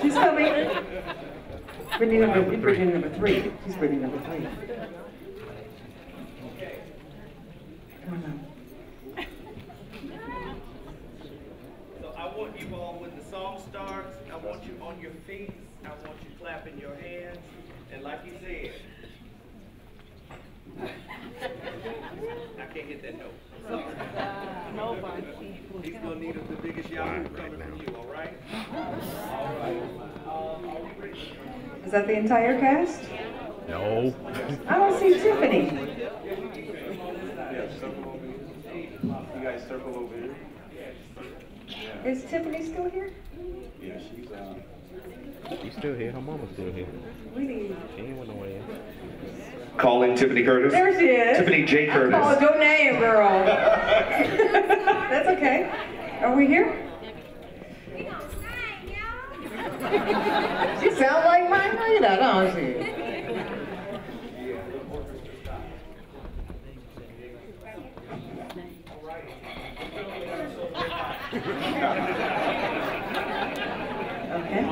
She's coming. Brittany number, Brittany number three. She's Brittany number three. Come on. So I want you all, when the song starts, I want you on your feet, I want you clapping your hands, and like you said, I can't hit that note. Nobody. He's gonna need the biggest yahoo coming from you, all right? All right. Um, are we ready? Is that the entire cast? No. I don't see Tiffany. Yeah, circle over here. You guys circle over here. Is Tiffany still here? Yeah, she's, uh, She's still here. Her mama's still here. We need. She ain't went nowhere. Calling Tiffany Curtis. There she is. Tiffany J. I called Curtis. your name, girl. That's okay. Are we here? She sounds like my Nina, don't she? Okay.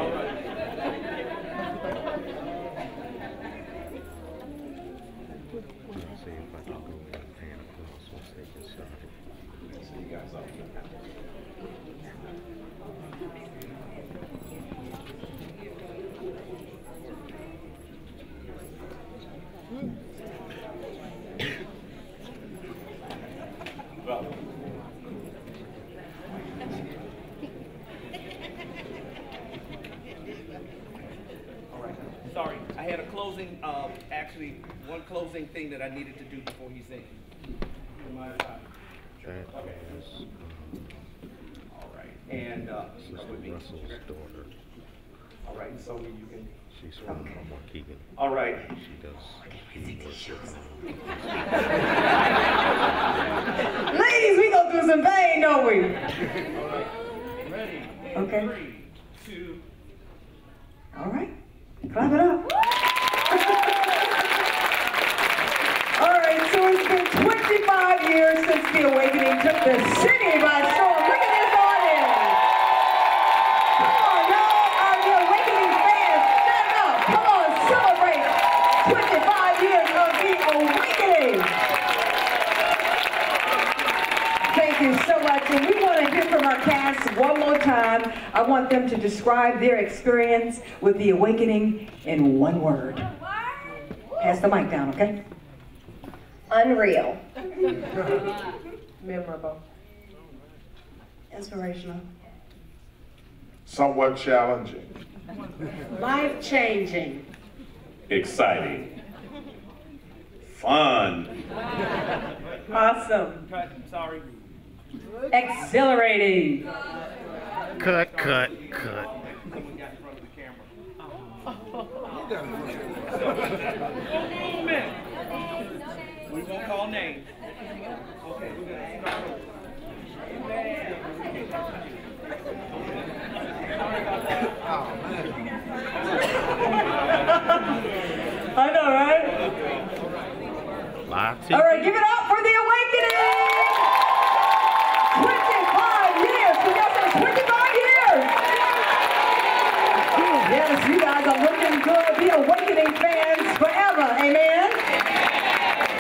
Let's see if I can go in and pan across once they get started. All had a closing, uh, actually, one closing thing that I needed to do before he sings. You mind if I- That is All right, and, uh, Sister Russell's daughter. all right, so you can, She's from Waukegan. all right. She does field. Ladies, we go through some pain, don't we? Ready? Okay. Three, two, All right. Clap it up. All right, so it's been 25 years since the awakening took the city by storm. Look at this audience. Come on, y'all are the awakening fans. Stand up. Come on, celebrate 25 years of the awakening. Thank you so much. And we want to hear from our cast one more time. I want them to describe their experience with the awakening in one word. Pass the mic down, okay? Unreal. Memorable. Inspirational. Somewhat challenging. Life changing. Exciting. Fun. Awesome. cut, sorry. Exhilarating. Cut, cut, cut. We got in front of the camera. One minute. We won't call names. Okay, we're gonna start over. I know, right? Live All TV. right, give it up for the awakening! 25 years! Can y'all say 25 years? Yes, you guys are looking good. Be awakening fans forever. Amen?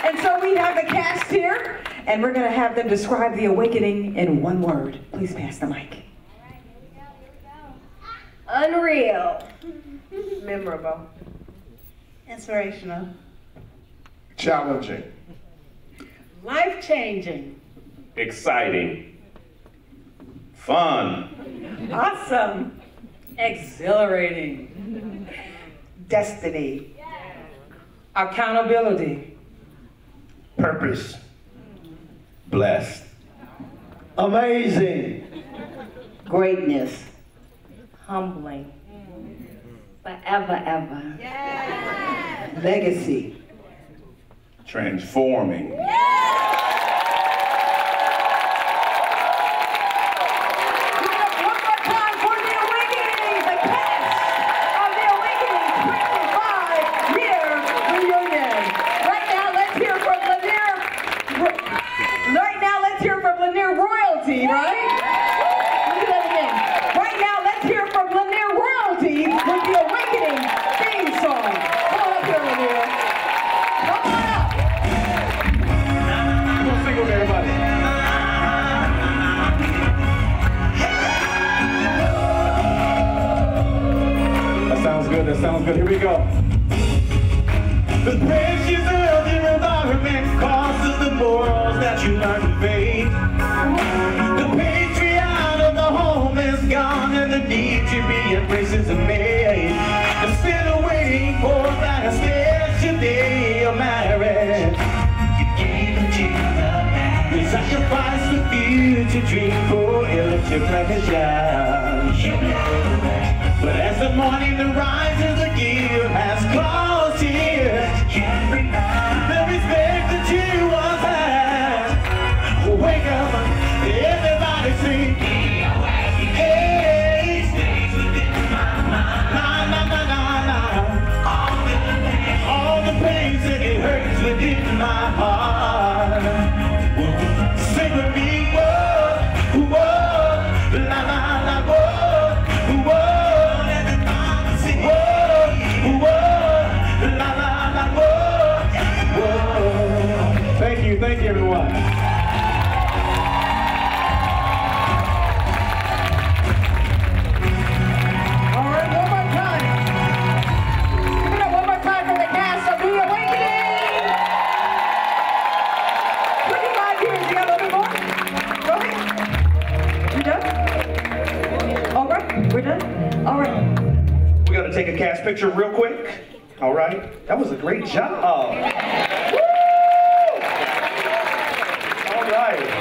And so we have the cast here, and we're going to have them describe the awakening in one word. Please pass the mic. Unreal. Memorable. Inspirational. Challenging. Life changing. Exciting. Fun. Awesome. Exhilarating. Destiny. Accountability. Purpose. Blessed. Amazing. Greatness. Humbling. Forever, ever. Legacy. Transforming. Good. That sounds good. Here we go. The environment causes the morals that you learn to fade. The of the home is gone and the need to be made. Instead of waiting for that marriage, you gave to the man. You sacrificed the future dream for pleasure. The morning rises, the gift has caused tears. The respect that you once had. Wake up, everybody sing. All the and it hurts within my heart. Right. you, everyone. Take a cast picture real quick. All right, that was a great job. All right,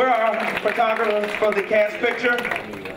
where are our photographers for the cast picture?